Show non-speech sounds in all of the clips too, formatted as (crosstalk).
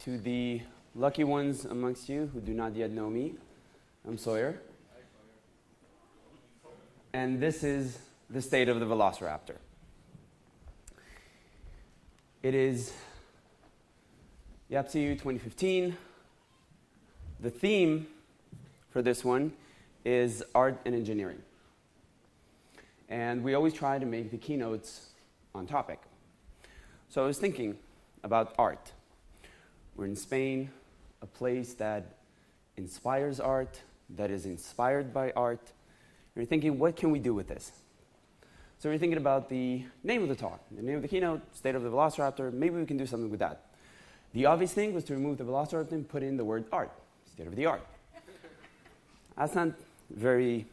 to the lucky ones amongst you who do not yet know me. I'm Sawyer. And this is the state of the Velociraptor. It is YAPC::EU 2015. The theme for this one is art and engineering. And we always try to make the keynotes on topic. So I was thinking about art. We're in Spain, a place that inspires art, that is inspired by art. We're thinking, what can we do with this? So we're thinking about the name of the talk, the name of the keynote, State of the Velociraptor. Maybe we can do something with that. The obvious thing was to remove the Velociraptor and put in the word art, state of the art. That's not very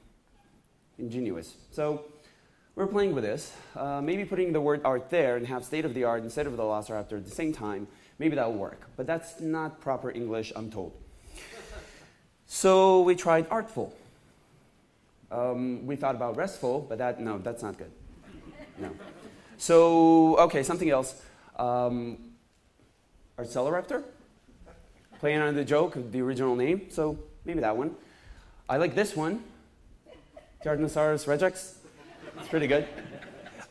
ingenious. So we're playing with this. Uh, maybe putting the word art there and have state of the art instead of the Velociraptor at the same time, maybe that will work. But that's not proper English, I'm told. so we tried artful. Um, we thought about restful, but that, no, that's not good. No. So, okay, something else. Um, Arceloraptor? Playing on the joke of the original name, so maybe that one. I like this one. Tyrannosaurus regex. It's pretty good.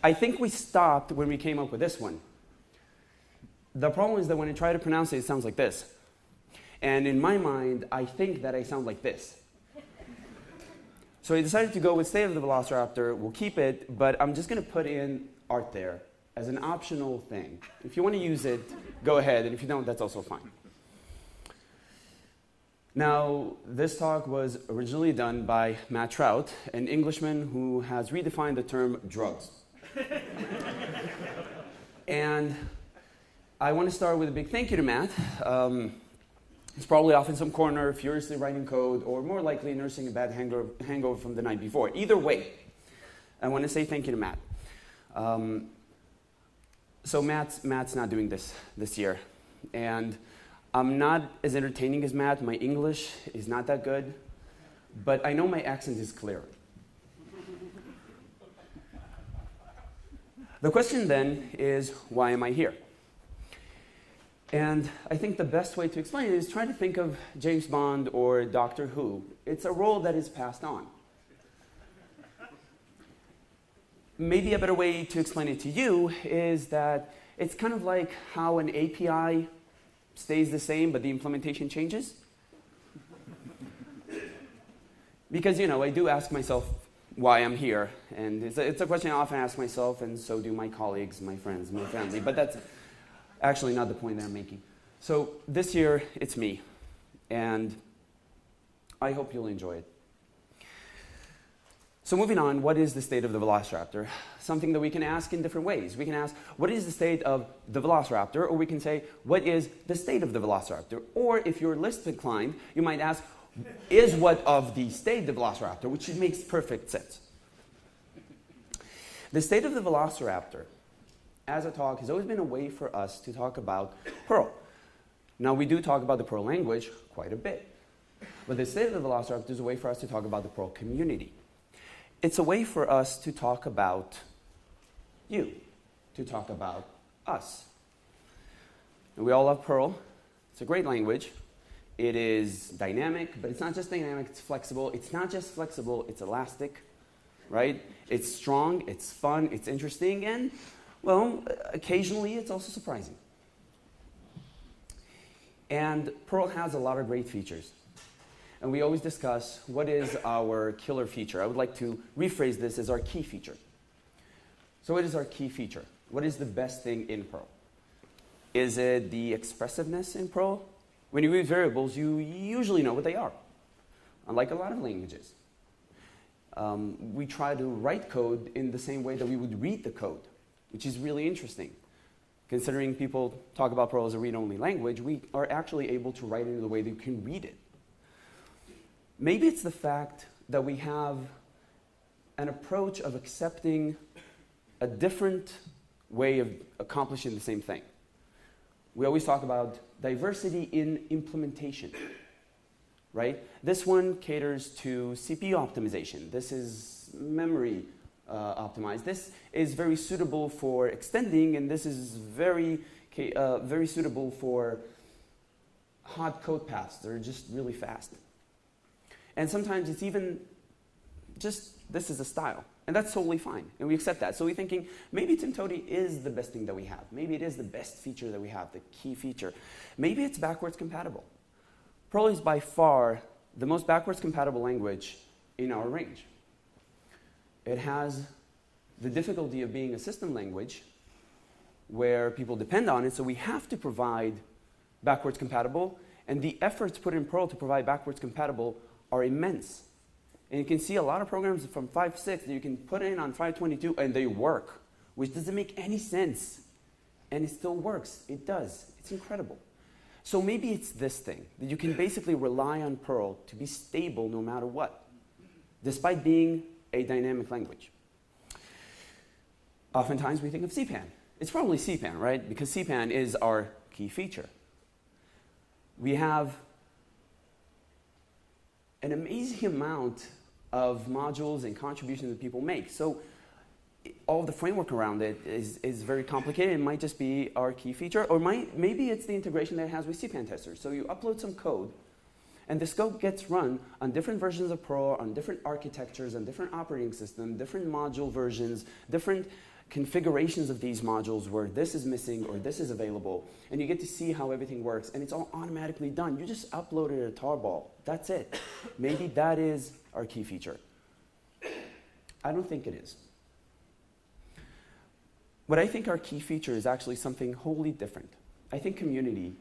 I think we stopped when we came up with this one. The problem is that when I try to pronounce it, it sounds like this. And in my mind, I think that I sound like this. So I decided to go with State of the Velociraptor. We'll keep it, but I'm just going to put in art there as an optional thing. If you want to use it, go ahead, and if you don't, that's also fine. Now, this talk was originally done by Matt Trout, an Englishman who has redefined the term drugs. (laughs) and I want to start with a big thank you to Matt. Um, he's probably off in some corner, furiously writing code, or more likely nursing a bad hangover, from the night before. Either way, I want to say thank you to Matt. Um, so Matt's, Matt's not doing this this year, and I'm not as entertaining as Matt. My English is not that good, but I know my accent is clear. the question then is why am I here? And I think the best way to explain it is try to think of James Bond or Doctor Who. It's a role that is passed on. Maybe a better way to explain it to you is that it's kind of like how an API stays the same, but the implementation changes? because, you know, I do ask myself why I'm here. And it's a, it's a question I often ask myself, and so do my colleagues, my friends, my family. But that's actually not the point that I'm making. So this year, it's me. And I hope you'll enjoy it. So moving on, what is the state of the velociraptor? Something that we can ask in different ways. We can ask, what is the state of the velociraptor? Or we can say, what is the state of the velociraptor? Or if you're Lisp inclined, you might ask, is what of the state the velociraptor, which makes perfect sense. The state of the velociraptor, as a talk, has always been a way for us to talk about Perl. Now, we do talk about the Perl language quite a bit. But the state of the velociraptor is a way for us to talk about the Perl community it's a way for us to talk about you, to talk about us. And we all love Perl. It's a great language. It is dynamic, but it's not just dynamic, it's flexible. It's not just flexible, it's elastic, right? It's strong, it's fun, it's interesting, and, well, occasionally it's also surprising. And Perl has a lot of great features and we always discuss what is our killer feature. I would like to rephrase this as our key feature. So, what is our key feature? What is the best thing in Perl? Is it the expressiveness in Perl? When you read variables, you usually know what they are, unlike a lot of languages. Um, we try to write code in the same way that we would read the code, which is really interesting. Considering people talk about Perl as a read only language, we are actually able to write it in the way that you can read it. Maybe it's the fact that we have an approach of accepting a different way of accomplishing the same thing. We always talk about diversity in implementation, right? This one caters to CPU optimization. This is memory uh, optimized. This is very suitable for extending, and this is very, uh, very suitable for hot code paths They're just really fast. And sometimes it's even just this is a style. And that's totally fine. And we accept that. So we're thinking maybe TIMTOWTDI is the best thing that we have. Maybe it is the best feature that we have, the key feature. Maybe it's backwards compatible. Perl is by far the most backwards compatible language in our range. It has the difficulty of being a system language where people depend on it, so we have to provide backwards compatible, and the efforts put in Perl to provide backwards compatible are immense. And you can see a lot of programs from 5.6 that you can put in on 5.22 and they work, which doesn't make any sense. And it still works. It does. It's incredible. So maybe it's this thing that you can basically rely on Perl to be stable no matter what, despite being a dynamic language. Oftentimes we think of CPAN. It's probably CPAN, right? Because CPAN is our key feature. We have an amazing amount of modules and contributions that people make. So all the framework around it is, is very complicated. It might just be our key feature, or might, maybe it's the integration that it has with CPAN testers. So you upload some code, and the scope gets run on different versions of Perl, on different architectures, on different operating systems, different module versions, different configurations of these modules where this is missing or this is available, and you get to see how everything works, and it's all automatically done. You just uploaded a tarball. That's it. Maybe that is our key feature. I don't think it is. What I think our key feature is actually something wholly different. I think community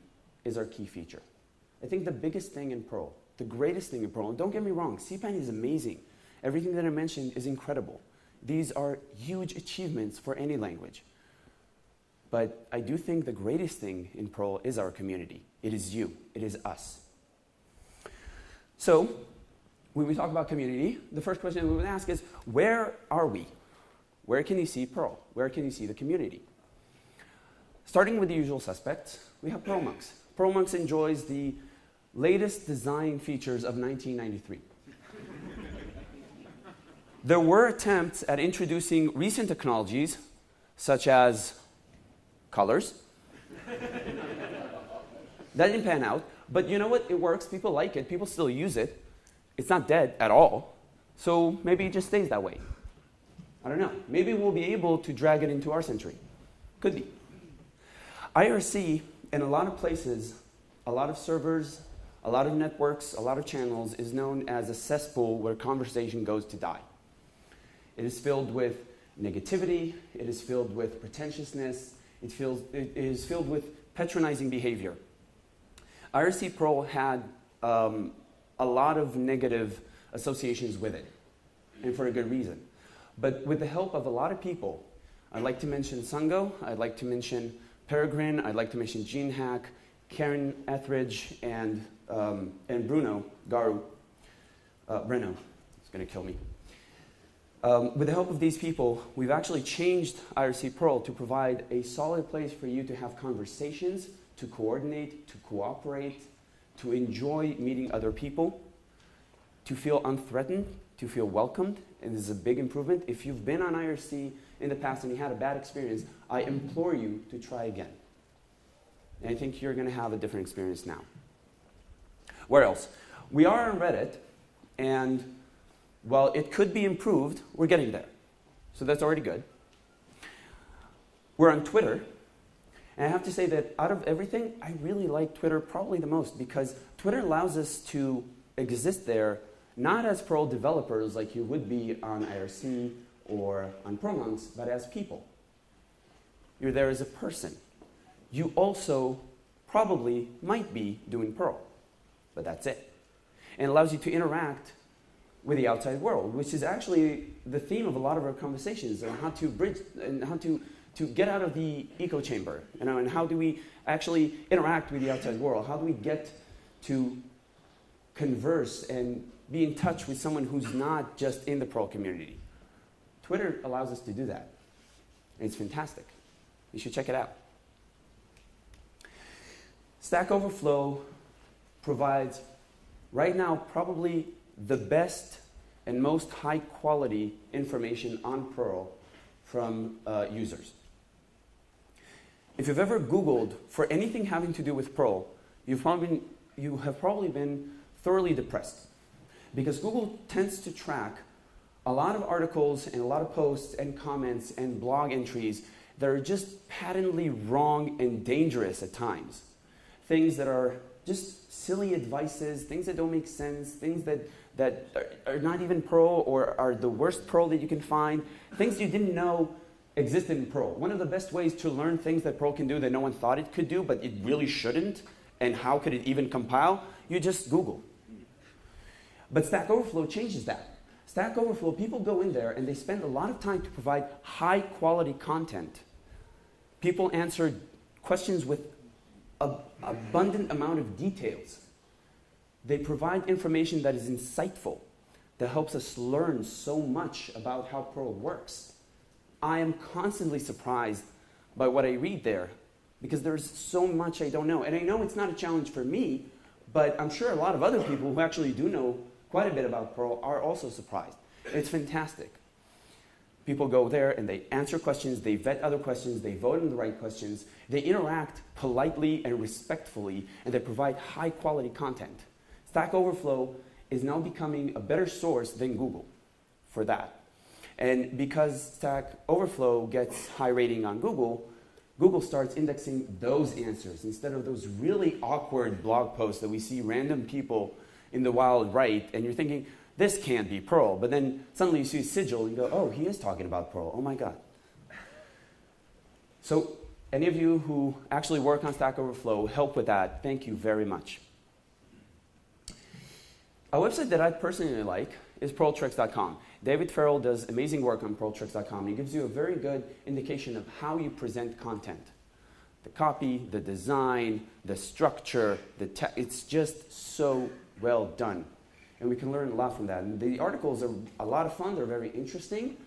is our key feature. I think the biggest thing in Perl, the greatest thing in Perl, and don't get me wrong, CPAN is amazing. Everything that I mentioned is incredible. These are huge achievements for any language. But I do think the greatest thing in Perl is our community. It is you, it is us. So, when we talk about community, the first question we would ask is where are we? Where can you see Perl? Where can you see the community? Starting with the usual suspects, we have PerlMonks. PerlMonks enjoys the latest design features of 1993. there were attempts at introducing recent technologies, such as colors. that didn't pan out, but you know what? It works. People like it. People still use it. It's not dead at all. So maybe it just stays that way. I don't know. Maybe we'll be able to drag it into our century. Could be. IRC, in a lot of places, a lot of servers, a lot of networks, a lot of channels, is known as a cesspool where conversation goes to die. It is filled with negativity, it is filled with pretentiousness, it, feels, it is filled with patronizing behavior. IRC Perl had um, a lot of negative associations with it, and for a good reason. But with the help of a lot of people, I'd like to mention Sango, I'd like to mention Peregrine, I'd like to mention Gene Hack, Karen Etheridge, and, um, and Bruno Garu. Uh, Breno, it's going to kill me. Um, with the help of these people, we've actually changed IRC Perl to provide a solid place for you to have conversations, to coordinate, to cooperate, to enjoy meeting other people, to feel unthreatened, to feel welcomed, and this is a big improvement. If you've been on IRC in the past and you had a bad experience, I implore you to try again. And I think you're going to have a different experience now. Where else? We are on Reddit, and while it could be improved, we're getting there. So that's already good. We're on Twitter, and I have to say that out of everything, I really like Twitter probably the most because Twitter allows us to exist there not as Perl developers like you would be on IRC or on PerlMonks, but as people. You're there as a person. You also probably might be doing Perl, but that's it. And allows you to interact with the outside world, which is actually the theme of a lot of our conversations on how to bridge and how to, to get out of the echo chamber, you know, and how do we actually interact with the outside world? How do we get to converse and be in touch with someone who's not just in the Perl community. Twitter allows us to do that. And it's fantastic. You should check it out. Stack Overflow provides, right now, probably the best and most high quality information on Perl from uh, users. If you've ever Googled for anything having to do with Perl, you've probably been, you have probably been thoroughly depressed because Google tends to track a lot of articles and a lot of posts and comments and blog entries that are just patently wrong and dangerous at times. Things that are just silly advices, things that don't make sense, things that, that are, are not even Perl or are the worst Perl that you can find, things you didn't know existed in Perl. One of the best ways to learn things that Perl can do that no one thought it could do, but it really shouldn't, and how could it even compile, you just Google. But Stack Overflow changes that. Stack Overflow, people go in there and they spend a lot of time to provide high quality content. People answer questions with an abundant amount of details. They provide information that is insightful, that helps us learn so much about how Perl works. I am constantly surprised by what I read there because there's so much I don't know. And I know it's not a challenge for me, but I'm sure a lot of other people who actually do know quite a bit about Perl are also surprised. It's fantastic. People go there and they answer questions, they vet other questions, they vote on the right questions, they interact politely and respectfully, and they provide high quality content. Stack Overflow is now becoming a better source than Google for that. And because Stack Overflow gets high rating on Google, Google starts indexing those answers instead of those really awkward blog posts that we see random people in the wild write, and you're thinking, this can't be Perl. But then suddenly you see sigil and you go, oh, he is talking about Perl. Oh my God. So, any of you who actually work on Stack Overflow, help with that. Thank you very much. A website that I personally like is perltricks.com. David Farrell does amazing work on perltricks.com. He gives you a very good indication of how you present content. The copy, the design, the structure, the te- it's just so well done. And we can learn a lot from that. And the articles are a lot of fun, they're very interesting.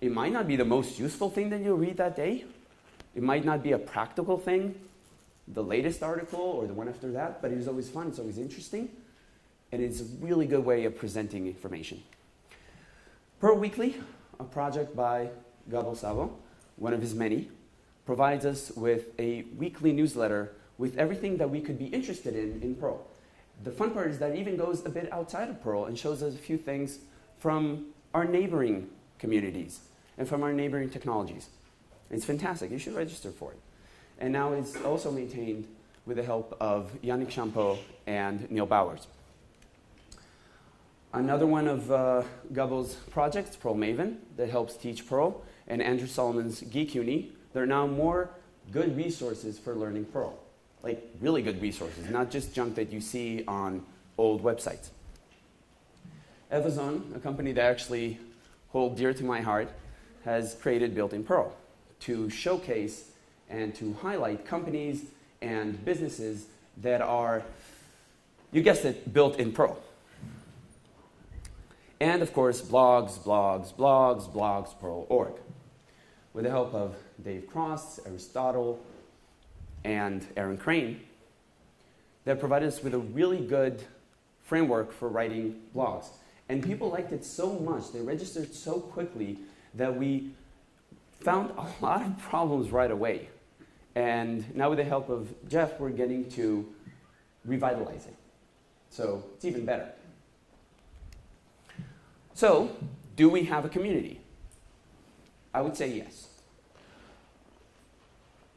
It might not be the most useful thing that you'll read that day, it might not be a practical thing, the latest article or the one after that, but it is always fun, it's always interesting, and it's a really good way of presenting information. Perl Weekly, a project by Gabor Szabo, one of his many, provides us with a weekly newsletter with everything that we could be interested in in Perl the fun part is that it even goes a bit outside of Perl and shows us a few things from our neighboring communities and from our neighboring technologies. It's fantastic. You should register for it. And now it's also maintained with the help of Yanick Champoux and Neil Bowers. Another one of uh, Gabor's projects, Perl Maven, that helps teach Perl, and Andrew Solomon's Geek Uni. There are now more good resources for learning Perl like really good resources, not just junk that you see on old websites. Evozon, a company that I actually hold dear to my heart, has created Built in Perl to showcase and to highlight companies and businesses that are, you guessed it, built in Perl. And of course, blogs, blogs, blogs, blogs, Perl.org. With the help of Dave Cross, Aristotle, and Aaron Crane that provided us with a really good framework for writing blogs. And people liked it so much, they registered so quickly that we found a (laughs) lot of problems right away. And now, with the help of Jeff, we're getting to revitalize it. So it's even better. So, do we have a community? I would say yes.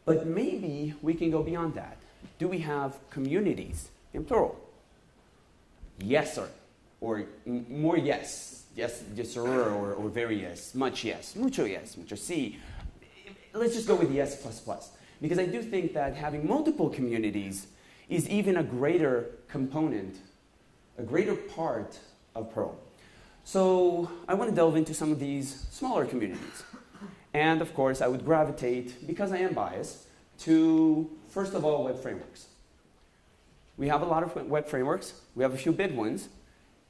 But maybe we can go beyond that. Do we have communities in plural? Yes, sir. Or more yes. Yes, yes, sir, or, or very yes. Much yes. Mucho yes. Mucho sí. Let's just go with yes plus plus. Because I do think that having multiple communities is even a greater component, a greater part of Perl. So I want to delve into some of these smaller communities. And of course, I would gravitate, because I am biased, to first of all, web frameworks. We have a lot of web frameworks, we have a few big ones,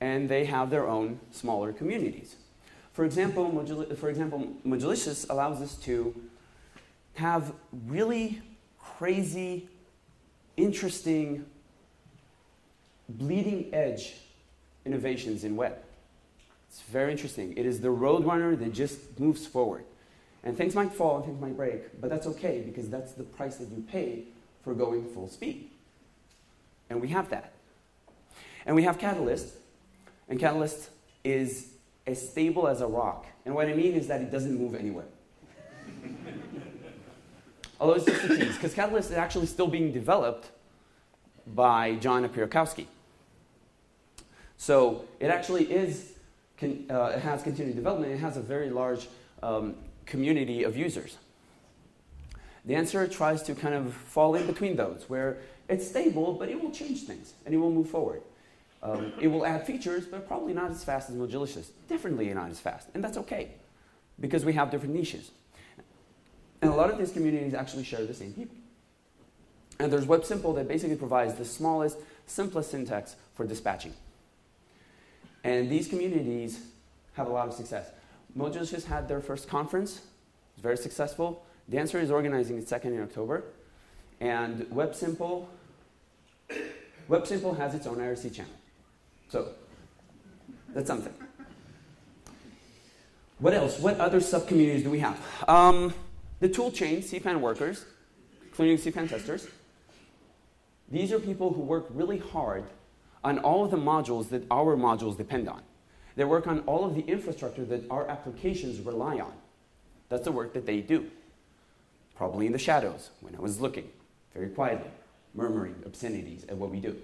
and they have their own smaller communities. For example, for example, Mojolicious allows us to have really crazy, interesting, bleeding edge innovations in web. It's very interesting. It is the roadrunner that just moves forward. And things might fall and things might break, but that's okay because that's the price that you pay for going full speed. And we have that. And we have Catalyst, and Catalyst is as stable as a rock. And what I mean is that it doesn't move anywhere. (laughs) Although it's just a tease, because Catalyst is actually still being developed by John Napiorkowski. So it actually is, con- uh, it has continued development. It has a very large um, community of users. Dancer tries to kind of fall in between those, where it's stable, but it will change things and it will move forward. Um, it will add features, but probably not as fast as Mojolicious. Definitely not as fast, and that's okay, because we have different niches. And a lot of these communities actually share the same people. And there's Web::Simple that basically provides the smallest, simplest syntax for dispatching. And these communities have a lot of success. Mojolicious had their first conference, it's very successful. Dancer is organizing its second in October. And Web::Simple, Web::Simple has its own IRC channel. So, that's something. What else? What other subcommunities do we have? Um, the tool chain, CPAN workers, including CPAN testers. These are people who work really hard on all of the modules that our modules depend on. They work on all of the infrastructure that our applications rely on. That's the work that they do. Probably in the shadows, when I was looking, very quietly, murmuring obscenities at what we do.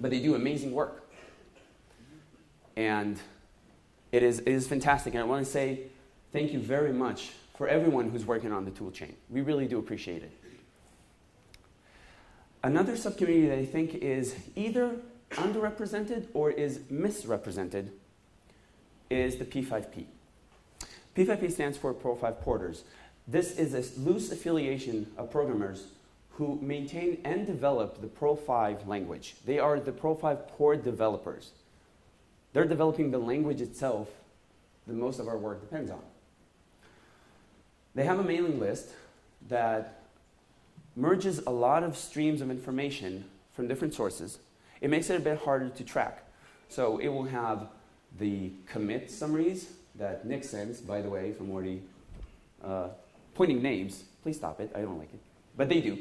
but they do amazing work. And it is, it is fantastic. And I want to say thank you very much for everyone who's working on the tool chain. We really do appreciate it. Another subcommunity that I think is either underrepresented or is misrepresented is the P5P. P5P stands for Perl 5 Porters. This is a loose affiliation of programmers who maintain and develop the Perl 5 language. They are the Perl 5 port developers. They're developing the language itself that most of our work depends on. They have a mailing list that merges a lot of streams of information from different sources. It makes it a bit harder to track. So it will have the commit summaries that Nick sends, by the way, from Morty, uh, pointing names. Please stop it. I don't like it. But they do.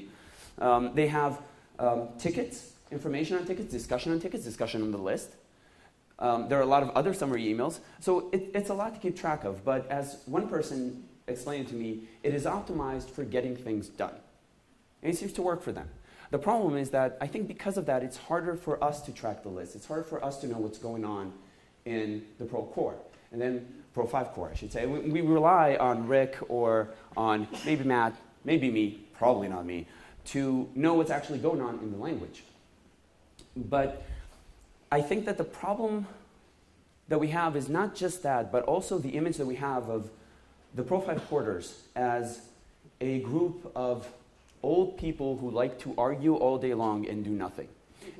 Um, they have um, tickets, information on tickets, discussion on tickets, discussion on the list. Um, there are a lot of other summary emails. So it, it's a lot to keep track of. But as one person explained to me, it is optimized for getting things done. And it seems to work for them. The problem is that I think because of that, it's harder for us to track the list. It's harder for us to know what's going on in the Perl core. And then Perl 5 core, I should say. We, we rely on Rick or on maybe Matt, maybe me, probably not me, to know what's actually going on in the language. But I think that the problem that we have is not just that, but also the image that we have of the Perl 5 porters as a group of old people who like to argue all day long and do nothing.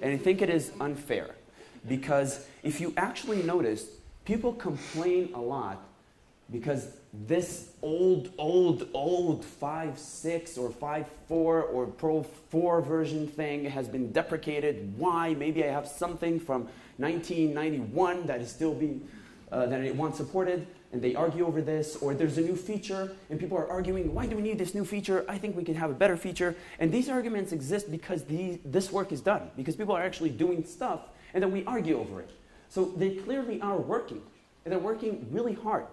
And I think it is unfair because if you actually notice, people complain a lot because this old, old, old 5.6 or 5.4 or Perl 4 version thing has been deprecated. Why? Maybe I have something from 1991 that is still being, uh, that it once supported and they argue over this, or there's a new feature, and people are arguing, why do we need this new feature? I think we can have a better feature. And these arguments exist because these, this work is done, because people are actually doing stuff, and then we argue over it. So they clearly are working, and they're working really hard.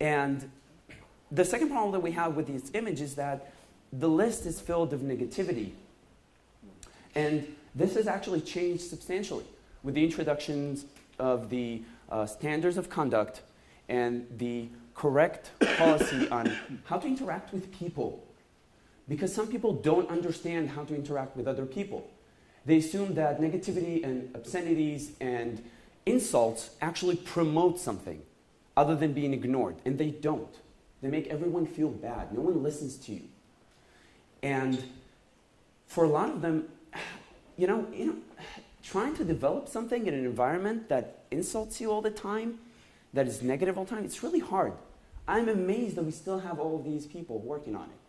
And the second problem that we have with this image is that the list is filled of negativity. And this has actually changed substantially with the introductions of the uh, standards of conduct and the correct policy on how to interact with people. Because some people don't understand how to interact with other people. They assume that negativity and obscenities and insults actually promote something other than being ignored. And they don't. They make everyone feel bad. No one listens to you. And for a lot of them, (sighs) you know, you know trying to develop something in an environment that insults you all the time, that is negative all the time, it's really hard. I'm amazed that we still have all of these people working on it.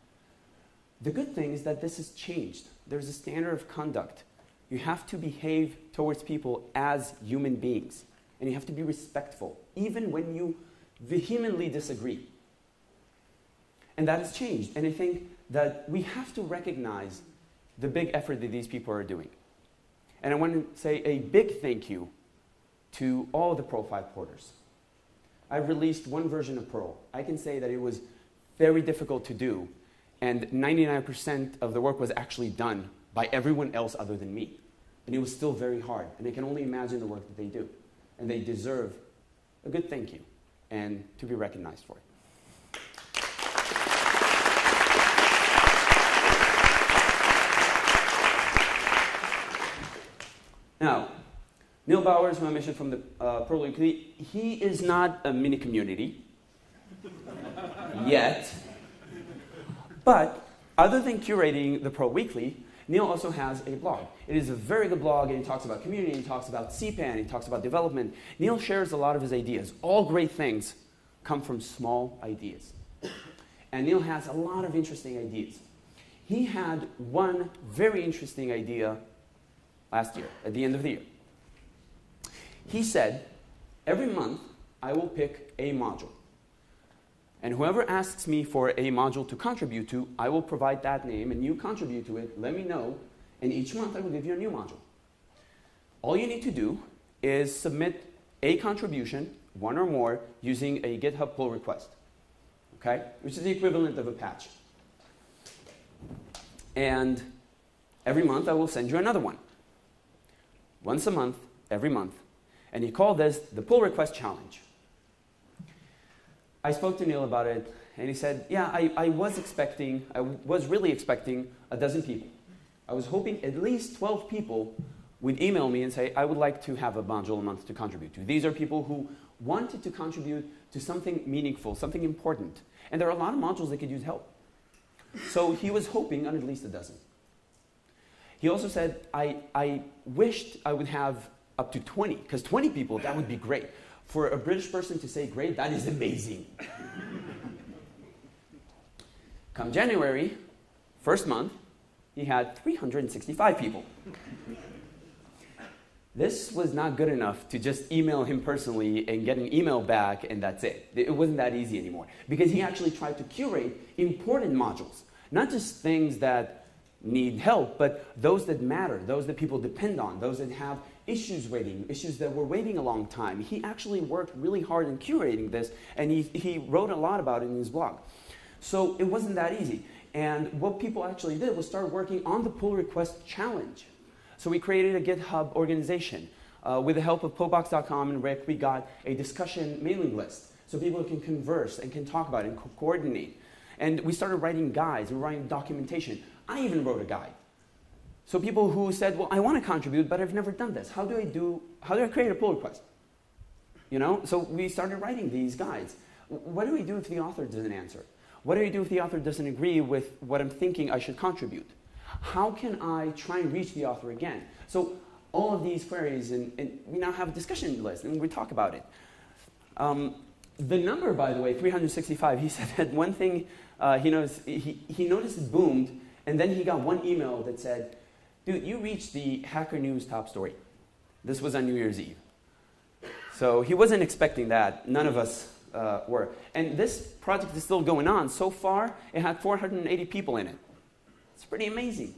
The good thing is that this has changed. There's a standard of conduct. You have to behave towards people as human beings, and you have to be respectful, even when you vehemently disagree. And that has changed. And I think that we have to recognize the big effort that these people are doing. And I want to say a big thank you to all the Perl 5 porters. I released one version of Perl. I can say that it was very difficult to do, and 99% of the work was actually done by everyone else other than me. And it was still very hard, and I can only imagine the work that they do. And they deserve a good thank you and to be recognized for it. Now, Neil Bowers, who I mentioned from the uh, Weekly, he is not a mini community yet. But other than curating the Perl Weekly, Neil also has a blog. It is a very good blog, and he talks about community, he talks about CPAN, he talks about development. Neil shares a lot of his ideas. All great things come from small ideas. And Neil has a lot of interesting ideas. He had one very interesting idea last year, at the end of the year. He said, Every month I will pick a module. And whoever asks me for a module to contribute to, I will provide that name and you contribute to it, let me know, and each month I will give you a new module. All you need to do is submit a contribution, one or more, using a GitHub pull request, okay? Which is the equivalent of a patch. And every month I will send you another one once a month, every month, and he called this the pull request challenge. I spoke to Neil about it, and he said, Yeah, I, I was expecting, I was really expecting a dozen people. I was hoping at least 12 people would email me and say, I would like to have a module a month to contribute to. These are people who wanted to contribute to something meaningful, something important. And there are a lot of modules that could use help. So he was hoping on at least a dozen. He also said, I, I wished I would have up to 20, because 20 people, that would be great. For a British person to say great, that is amazing. Come January, first month, he had 365 people. This was not good enough to just email him personally and get an email back and that's it. It wasn't that easy anymore. Because he actually tried to curate important modules, not just things that need help, but those that matter, those that people depend on, those that have issues waiting, issues that were waiting a long time. He actually worked really hard in curating this, and he, he wrote a lot about it in his blog. So it wasn't that easy. And what people actually did was start working on the pull request challenge. So we created a GitHub organization. Uh, with the help of Pobox.com and Rick, we got a discussion mailing list so people can converse and can talk about it and co- coordinate. And we started writing guides and writing documentation. I even wrote a guide. So people who said, well, I want to contribute, but I've never done this. How do I do, how do I create a pull request? You know, so we started writing these guides. What do we do if the author doesn't answer? What do I do if the author doesn't agree with what I'm thinking I should contribute? How can I try and reach the author again? So all of these queries, and, and we now have a discussion list, and we talk about it. Um, the number, by the way, 365, he (laughs) said that one thing uh, he, noticed, he, he noticed it boomed and then he got one email that said, dude, you reached the Hacker News top story. This was on New Year's Eve. So he wasn't expecting that. None of us uh, were. And this project is still going on. So far, it had 480 people in it. It's pretty amazing.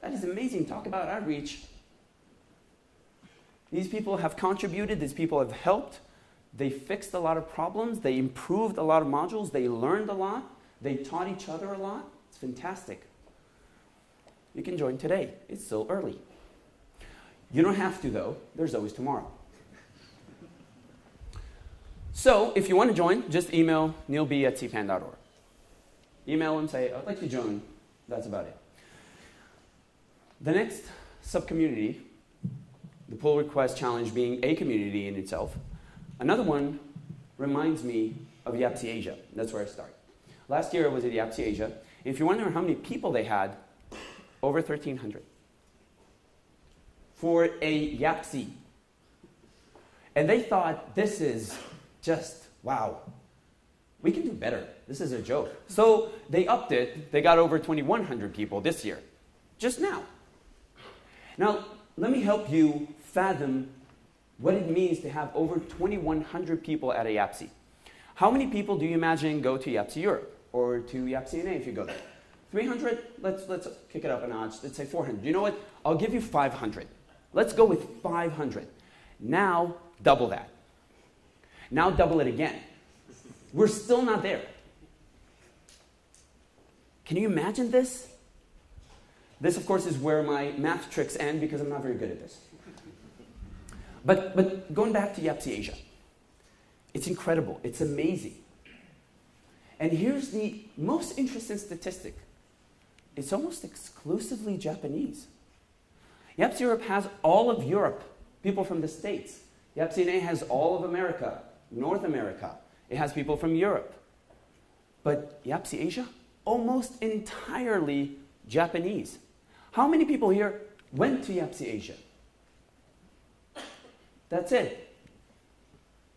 That is amazing. Talk about outreach. These people have contributed, these people have helped. They fixed a lot of problems, they improved a lot of modules, they learned a lot, they taught each other a lot. It's fantastic you can join today. It's still early. You don't have to, though. There's always tomorrow. So, if you want to join, just email neilb at cpan.org. Email him, say, I'd like to join. That's about it. The next subcommunity, the pull request challenge being a community in itself, another one reminds me of YAPC Asia. That's where I start. Last year I was at YAPC Asia. If you wonder how many people they had, over 1,300 for a YAPC. And they thought, this is just, wow, we can do better. This is a joke. So they upped it. They got over 2,100 people this year, just now. Now, let me help you fathom what it means to have over 2,100 people at a YAPC. How many people do you imagine go to YAPC Europe or to YAPC NA if you go there? 300? Let's, let's kick it up a notch. Let's say 400. You know what? I'll give you 500. Let's go with 500. Now, double that. Now, double it again. We're still not there. Can you imagine this? This, of course, is where my math tricks end because I'm not very good at this. But, but going back to YAPC Asia, it's incredible. It's amazing. And here's the most interesting statistic it's almost exclusively Japanese. YAPC Europe has all of Europe, people from the States. YAPCNA has all of America, North America. It has people from Europe. But YAPC Asia, almost entirely Japanese. How many people here went to YAPC Asia? That's it.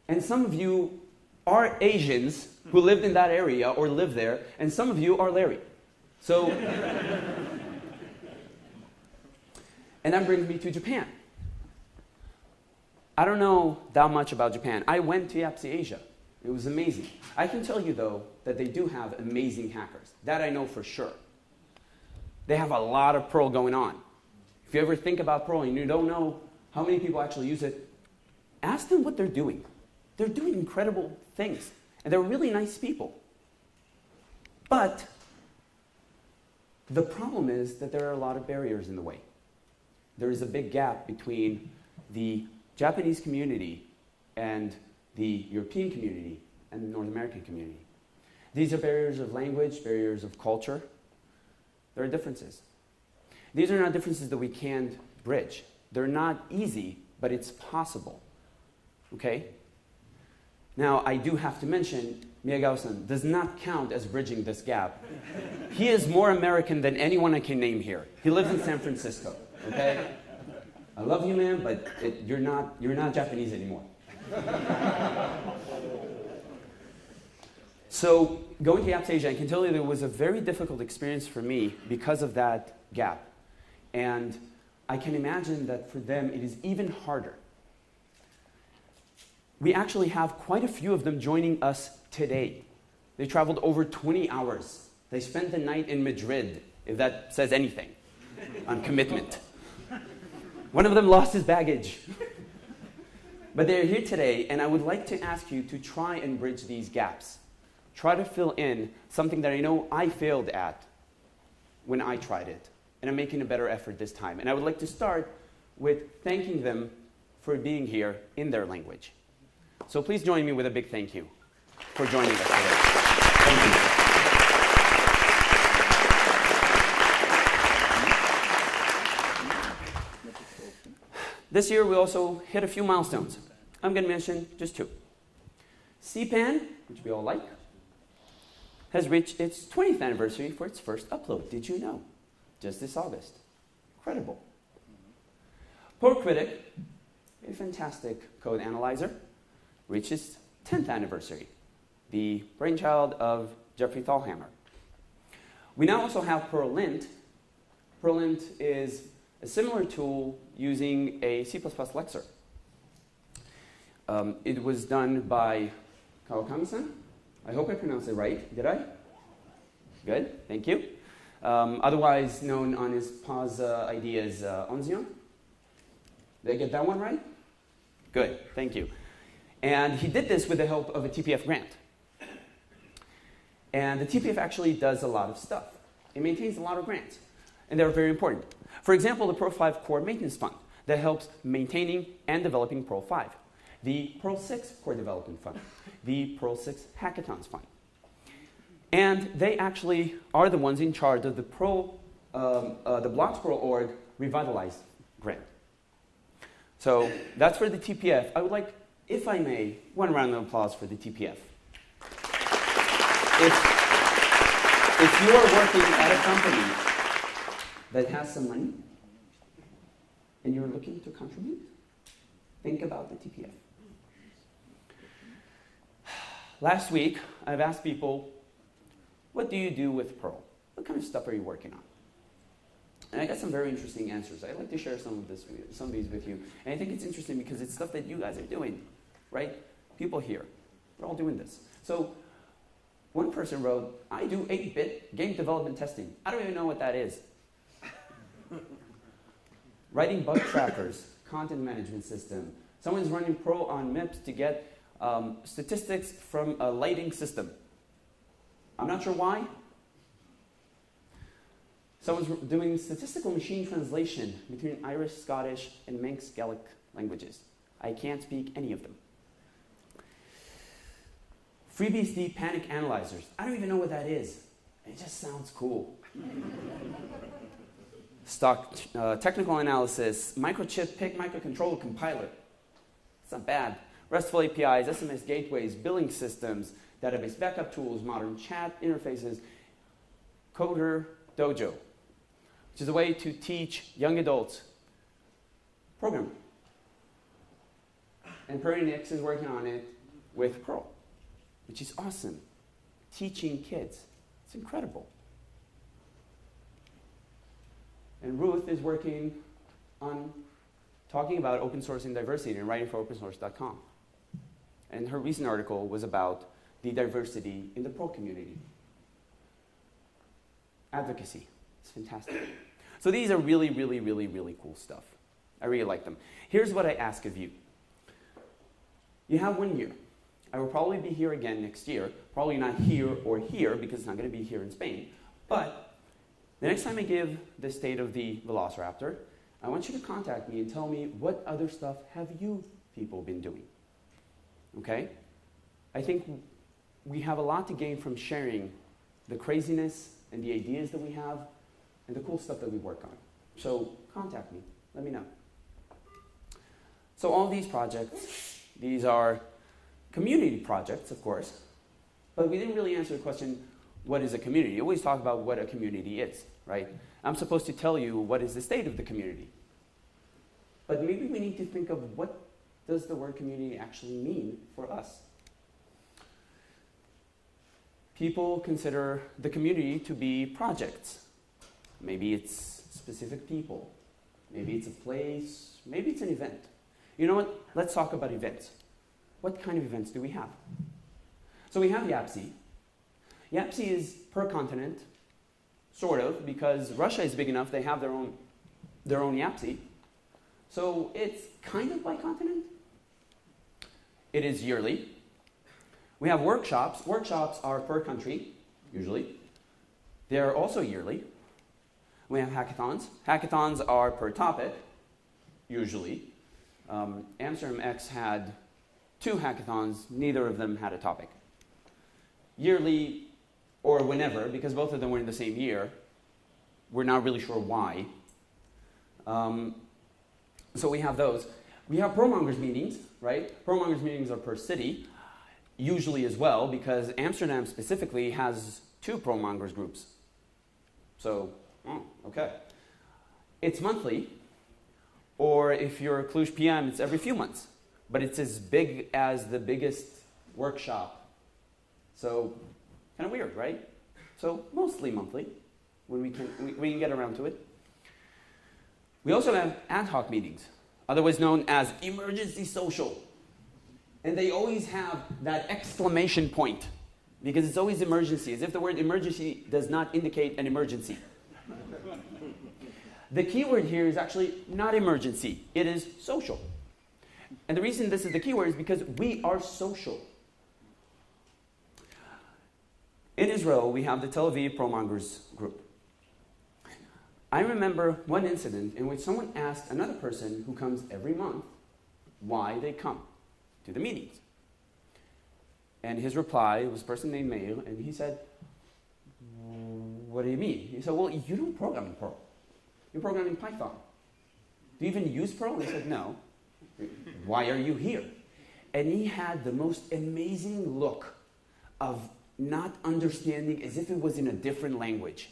And some of you are Asians who lived in that area or live there, and some of you are Larry. So, (laughs) and that brings me to Japan. I don't know that much about Japan. I went to YAPC Asia. It was amazing. I can tell you, though, that they do have amazing hackers. That I know for sure. They have a lot of Perl going on. If you ever think about Perl and you don't know how many people actually use it, ask them what they're doing. They're doing incredible things, and they're really nice people. But the problem is that there are a lot of barriers in the way. There is a big gap between the Japanese community and the European community and the North American community. These are barriers of language, barriers of culture. There are differences. These are not differences that we can't bridge. They're not easy, but it's possible. Okay? Now, I do have to mention Miyagawa-san does not count as bridging this gap. he is more American than anyone I can name here. He lives in San Francisco. Okay? I love you, man, but it, you're, not, you're not Japanese anymore. so, going to Asia, I can tell you that it was a very difficult experience for me because of that gap. And I can imagine that for them it is even harder we actually have quite a few of them joining us today. They traveled over 20 hours. They spent the night in Madrid, if that says anything, on commitment. One of them lost his baggage. But they're here today, and I would like to ask you to try and bridge these gaps. Try to fill in something that I know I failed at when I tried it, and I'm making a better effort this time. And I would like to start with thanking them for being here in their language. So please join me with a big thank you for joining us today. Thank you. This year we also hit a few milestones. I'm going to mention just two. CPAN, which we all like, has reached its 20th anniversary for its first upload. Did you know? Just this August. Incredible. PerlCritic, a fantastic code analyzer, reached its 10th anniversary, the brainchild of Jeffrey Thalhammer. We now also have Perl::Lint. Perl::Lint is a similar tool using a C++ lexer. Um, it was done by Kawakami-san. I hope I pronounced it right. Did I? Good, thank you. Um, otherwise known on his pause uh, ID as uh, moznion. Did I get that one right? Good, thank you. And he did this with the help of a TPF grant. And the TPF actually does a lot of stuff. It maintains a lot of grants, and they're very important. For example, the Perl 5 Core Maintenance Fund that helps maintaining and developing Perl 5, The Perl 6 Core Development Fund. The Perl 6 Hackathons Fund. And they actually are the ones in charge of the Perl, um, uh, the Org Revitalized grant. So that's for the TPF. I would like if I may, one round of applause for the TPF. If, if you are working at a company that has some money and you're looking to contribute, think about the TPF. Last week, I've asked people, what do you do with Perl? What kind of stuff are you working on? And I got some very interesting answers. I'd like to share some of this, some of these with you. And I think it's interesting because it's stuff that you guys are doing right? People here, we're all doing this. So One person wrote, I do 8 bit game development testing. I don't even know what that is. (laughs) Writing bug trackers, content management system. Someone's running Perl on MIPS to get um, statistics from a lighting system. I'm not sure why. Someone's doing statistical machine translation between Irish, Scottish, and Manx Gaelic languages. I can't speak any of them. FreeBSD panic analyzers. I don't even know what that is. It just sounds cool. Stock uh, technical analysis, microchip PIC microcontroller compiler. It's not bad. RESTful APIs, SMS gateways, billing systems, database backup tools, modern chat interfaces, Coder Dojo, which is a way to teach young adults programming. And Perinix is working on it with Perl, which is awesome. Teaching kids. It's incredible. And Ruth is working on talking about open source and diversity and writing for opensource.com. And her recent article was about the diversity in the Perl community. Advocacy. It's fantastic. So these are really, really, really, really cool stuff. I really like them. Here's what I ask of you. You have one year. I will probably be here again next year. Probably not here or here because it's not going to be here in Spain. But the next time I give the state of the Velociraptor, I want you to contact me and tell me what other stuff have you people been doing. Okay? I think we have a lot to gain from sharing the craziness and the ideas that we have and the cool stuff that we work on. So contact me. Let me know. So all these projects, these are community projects, of course, but we didn't really answer the question, what is a community? You always talk about what a community is, right? I'm supposed to tell you what is the state of the community. But maybe we need to think of what does the word community actually mean for us? People consider the community to be projects. Maybe it's specific people. Maybe it's a place. Maybe it's an event. You know what? Let's talk about events. What kind of events do we have? So we have YAPC. YAPSI is per continent, sort of, because Russia is big enough, they have their own, their own YAPC. So it's kind of by continent. It is yearly. We have workshops. Workshops are per country, usually. They are also yearly. We have hackathons. Hackathons are per topic, usually. Um, Amsterdam X had two hackathons, neither of them had a topic. Yearly, or whenever, because both of them were in the same year, we're not really sure why. Um, so we have those. We have PerlMongers meetings, right? PerlMongers meetings are per city, usually as well, because Amsterdam specifically has two PerlMongers groups. So, oh, okay. It's monthly, or if you're a Cluj PM, it's every few months. But it's as big as the biggest workshop. So, kind of weird, right? So, mostly monthly, when we can, we, we can get around to it. We also have ad hoc meetings otherwise known as emergency social. And they always have that exclamation point because it's always emergency, as if the word emergency does not indicate an emergency. the key word here is actually not emergency, it is social. And the reason this is the key word is because we are social. In Israel, we have the Tel Aviv PerlMongers group. I remember one incident in which someone asked another person who comes every month why they come to the meetings. And his reply was a person named Meir, and he said, What do you mean? He said, Well, you don't program in Perl. You program in Python. Do you even use Perl? He said, No. Why are you here? And he had the most amazing look of not understanding as if it was in a different language.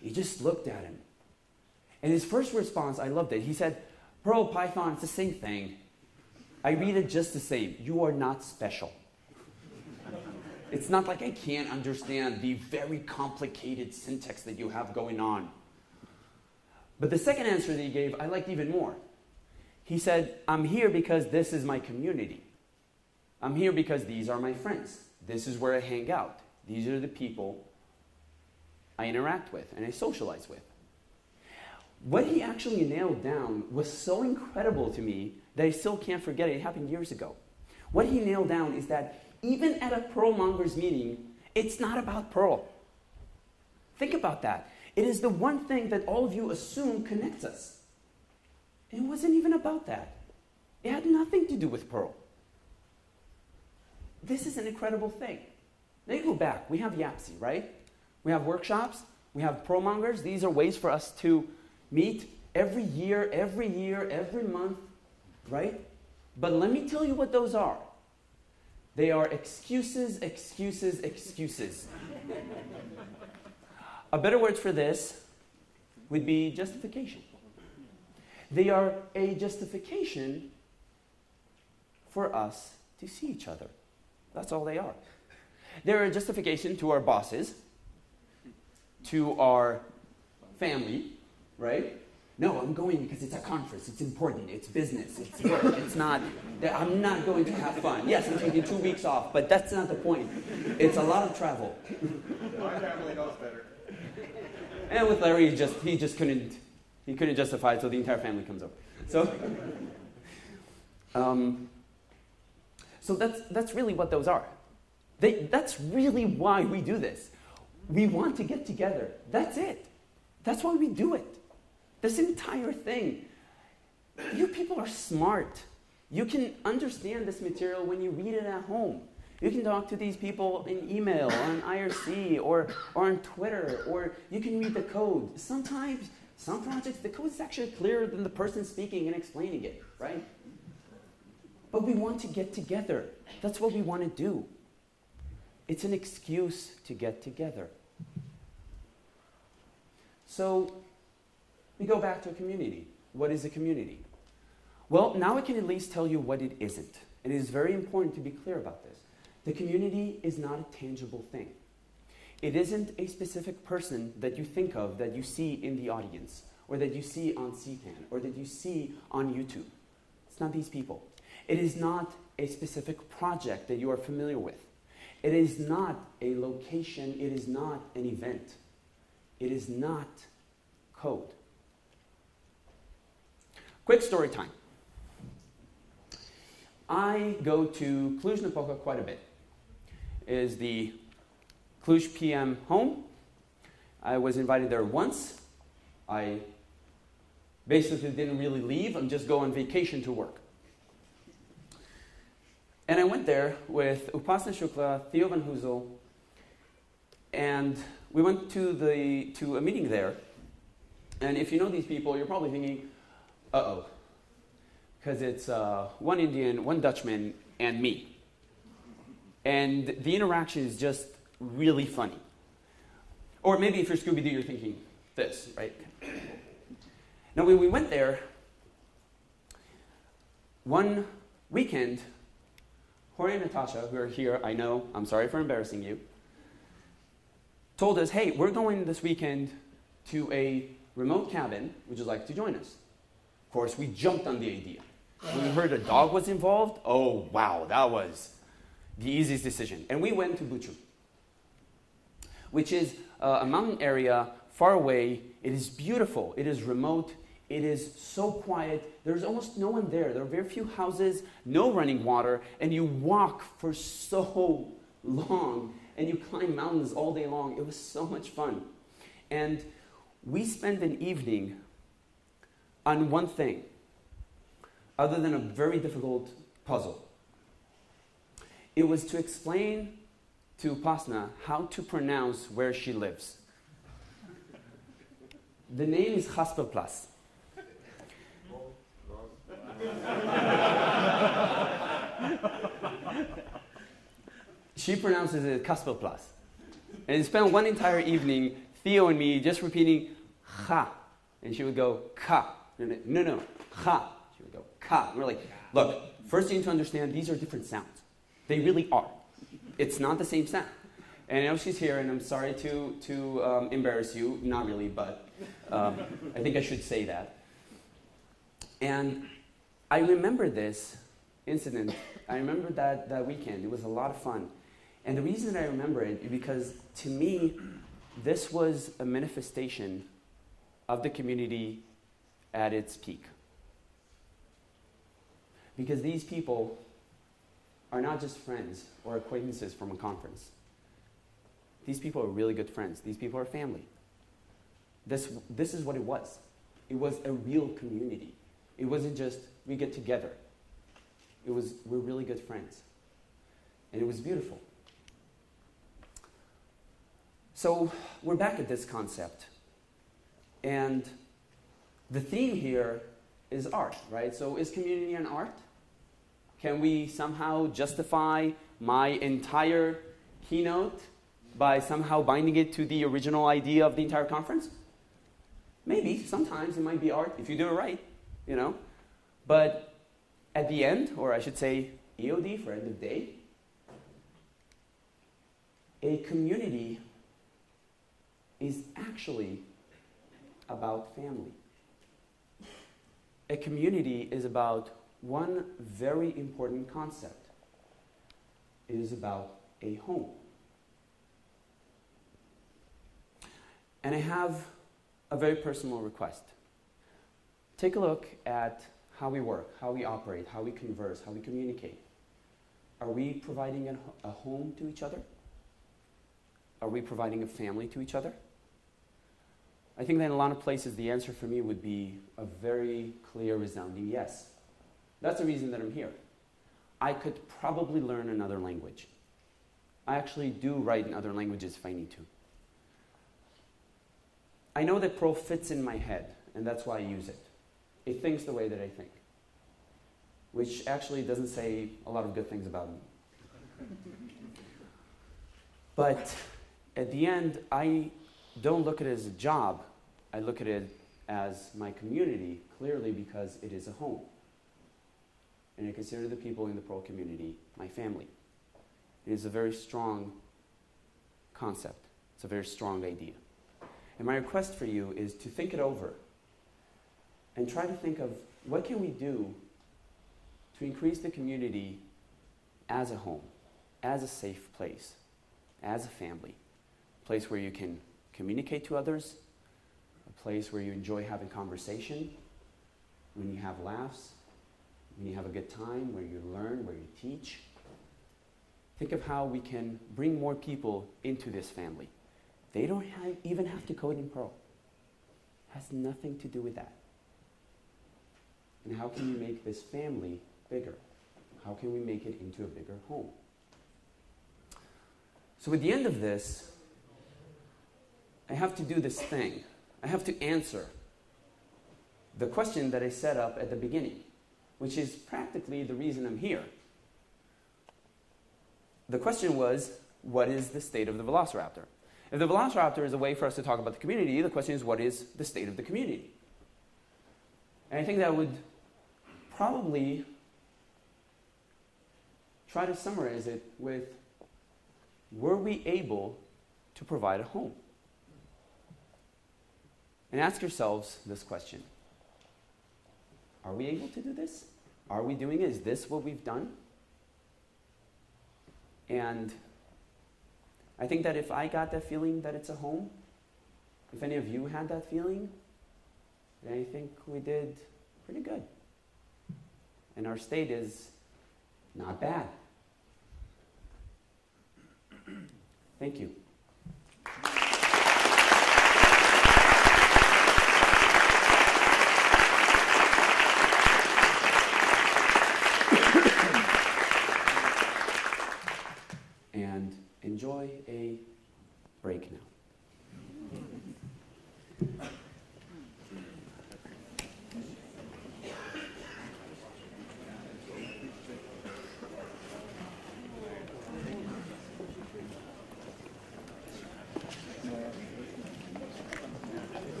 He just looked at him. And his first response, I loved it. He said, Perl, Python, it's the same thing. I read it just the same. You are not special. It's not like I can't understand the very complicated syntax that you have going on. But the second answer that he gave, I liked even more. He said, I'm here because this is my community. I'm here because these are my friends. This is where I hang out. These are the people I interact with and I socialize with. What he actually nailed down was so incredible to me that I still can't forget it. It happened years ago. What he nailed down is that even at a Perl Mongers meeting, it's not about Perl. Think about that. It is the one thing that all of you assume connects us. It wasn't even about that. It had nothing to do with Perl. This is an incredible thing. Now you go back. We have YAPC, right? We have workshops. We have Perl Mongers. These are ways for us to meet every year, every year, every month, right? But let me tell you what those are. They are excuses, excuses, excuses. A better word for this would be justification. They are a justification for us to see each other. That's all they are. They're a justification to our bosses, to our family, right? No, I'm going because it's a conference. It's important. It's business. It's work. It's not. I'm not going to have fun. Yes, I'm taking two weeks off, but that's not the point. It's a lot of travel. My family knows better. And with Larry, he just he just couldn't he couldn't justify it, so the entire family comes over. So, (laughs) um, so that's that's really what those are. They, that's really why we do this. We want to get together. That's it. That's why we do it. This entire thing. You people are smart. You can understand this material when you read it at home. You can talk to these people in email, on IRC, or, or on Twitter, or you can read the code. Sometimes, some projects, the code is actually clearer than the person speaking and explaining it, right? But we want to get together. That's what we want to do. It's an excuse to get together. So, we go back to a community. What is a community? Well, now I can at least tell you what it isn't. It is very important to be clear about this. The community is not a tangible thing. It isn't a specific person that you think of that you see in the audience, or that you see on CPAN, or that you see on YouTube. It's not these people. It is not a specific project that you are familiar with. It is not a location, it is not an event, it is not code. Quick story time. I go to Cluj Napoca quite a bit. It is the Cluj PM home. I was invited there once. I basically didn't really leave I'm just going on vacation to work. And I went there with Upasna Shukla, Theo Van Hoesel, and we went to, the, to a meeting there. And if you know these people, you're probably thinking, uh oh, because it's uh, one Indian, one Dutchman, and me. And the interaction is just really funny. Or maybe if you're Scooby Doo, you're thinking this, right? Now, when we went there, one weekend, Jorge and Natasha, who are here, I know, I'm sorry for embarrassing you, told us, hey, we're going this weekend to a remote cabin. Would you like to join us? Of course, we jumped on the idea. When we heard a dog was involved, oh, wow, that was the easiest decision. And we went to Buchu, which is uh, a mountain area far away. It is beautiful, it is remote, it is so quiet. There's almost no one there. There are very few houses, no running water, and you walk for so (laughs) long and you climb mountains all day long. It was so much fun. And we spent an evening on one thing, other than a very difficult puzzle. It was to explain to Upasna how to pronounce where she lives. The name is Haspelplas. she pronounces it Kaspelplas. And spent one entire evening, Theo and me, just repeating ha. And she would go ka. No, no, ha. She would go ka. And we're like, look, first you need to understand these are different sounds. They really are. It's not the same sound. And I know she's here, and I'm sorry to, to um, embarrass you. Not really, but um, I think I should say that. And I remember this incident. I remember that, that weekend. It was a lot of fun. And the reason I remember it is because to me, this was a manifestation of the community at its peak. Because these people are not just friends or acquaintances from a conference. These people are really good friends. These people are family. This, this is what it was. It was a real community. It wasn't just we get together. It was we're really good friends. And it was beautiful. So we're back at this concept. And the theme here is art, right? So is community an art? Can we somehow justify my entire keynote by somehow binding it to the original idea of the entire conference? Maybe, sometimes it might be art if you do it right, you know. But at the end, or I should say EOD for end of day, a community is actually about family. A community is about one very important concept. Is about a home. And I have a very personal request. Take a look at how we work, how we operate, how we converse, how we communicate. Are we providing a home to each other? Are we providing a family to each other? I think that in a lot of places, the answer for me would be a very clear, resounding yes. That's the reason that I'm here. I could probably learn another language. I actually do write in other languages if I need to. I know that Perl fits in my head, and that's why I use it. It thinks the way that I think, which actually doesn't say a lot of good things about me. (laughs) but at the end, I don't look at it as a job. I look at it as my community, clearly because it is a home. And I consider the people in the Perl community my family. It is a very strong concept. It's a very strong idea. And my request for you is to think it over and try to think of what can we do to increase the community as a home, as a safe place, as a family, a place where you can communicate to others, a place where you enjoy having conversation, when you have laughs, when you have a good time, where you learn, where you teach. Think of how we can bring more people into this family. They don't even have to code in Perl. Has nothing to do with that. And how can we make this family bigger? How can we make it into a bigger home? So at the end of this, I have to do this thing. I have to answer the question that I set up at the beginning, which is practically the reason I'm here. The question was, what is the state of the velociraptor? If the velociraptor is a way for us to talk about the community, the question is, what is the state of the community? And I think that would probably try to summarize it with were we able to provide a home? And ask yourselves this question Are we able to do this? Are we doing it? Is this what we've done? And I think that if I got that feeling that it's a home, if any of you had that feeling, then I think we did pretty good. And our state is not bad. Thank you. and enjoy a break now.